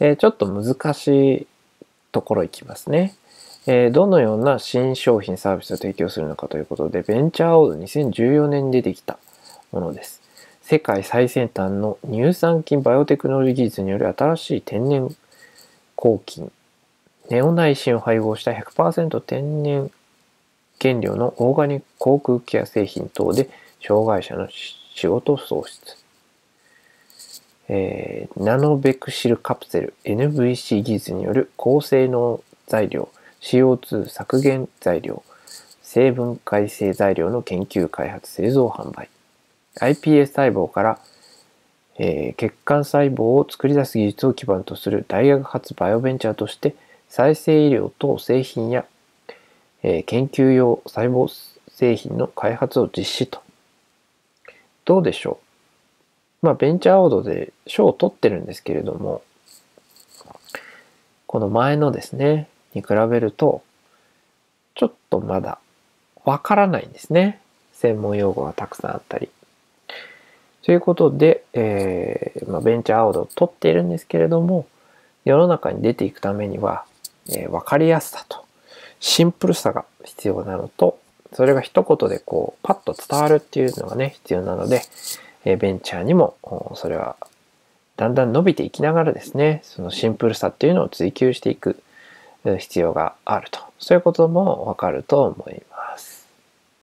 えー、ちょっと難しいところいきますね。えー、どのような新商品サービスを提供するのかということで、ベンチャーオード2014年に出てきたものです。世界最先端の乳酸菌バイオテクノロジー技術による新しい天然抗菌、ネオナイシンを配合した100%天然原料のオーガニック航空ケア製品等で障害者の仕事創出。えー、ナノベクシルカプセル NVC 技術による高性能材料 CO2 削減材料成分解性材料の研究開発製造販売。iPS 細胞から、えー、血管細胞を作り出す技術を基盤とする大学発バイオベンチャーとして再生医療等製品や、えー、研究用細胞製品の開発を実施と。どうでしょう？まあベンチャーオードで賞を取ってるんですけれどもこの前のですねに比べると、ちょっとまだわからないんですね。専門用語がたくさんあったり。ということで、えー、まあ、ベンチャーアウトを取っているんですけれども、世の中に出ていくためには、えー、分かりやすさとシンプルさが必要なのと、それが一言でこう、パッと伝わるっていうのがね、必要なので、ベンチャーにも、それはだんだん伸びていきながらですね、そのシンプルさっていうのを追求していく必要があると。そういうこともわかると思います